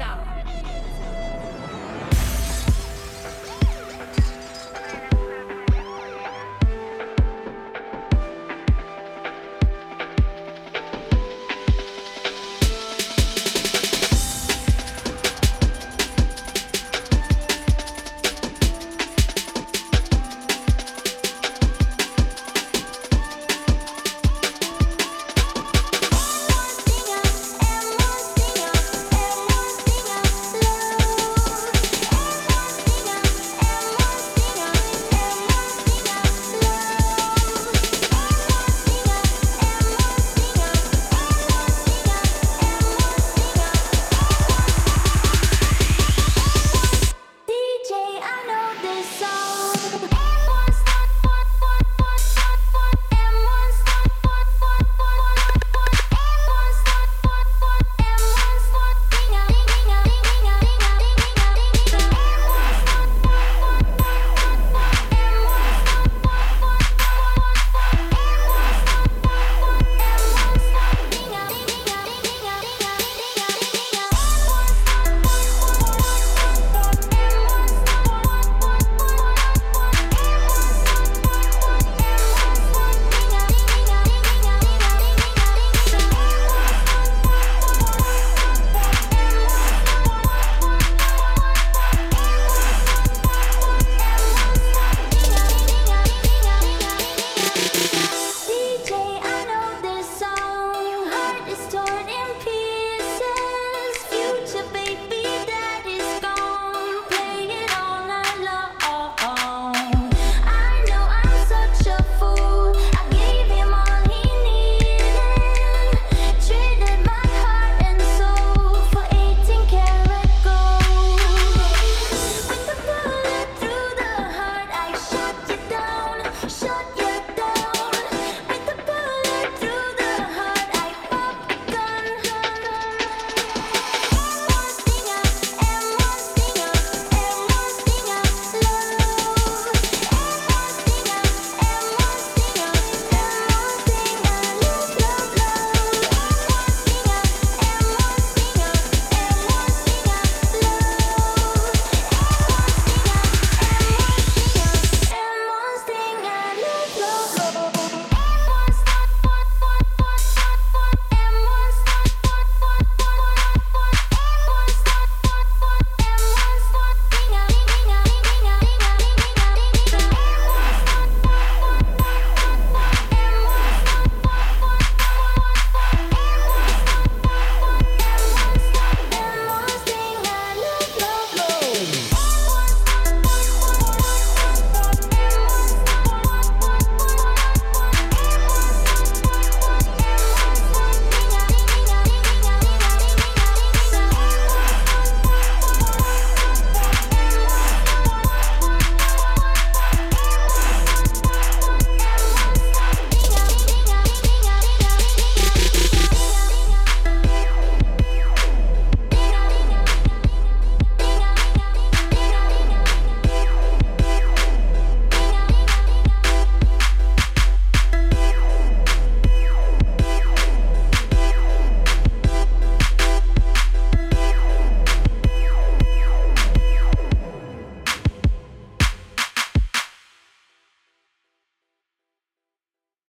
Pizza.